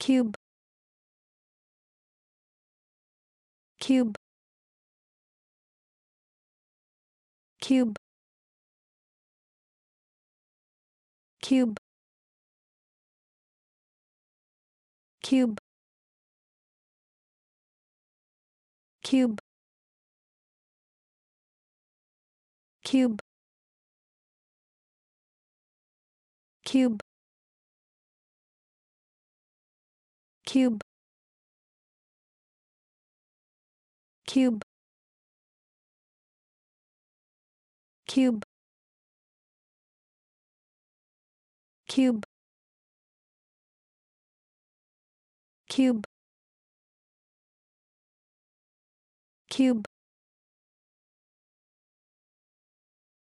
cube. Cube. Cube. Cube. Cube. Cube. Cube. Cube cube. Cube. Cube. Cube. Cube. Cube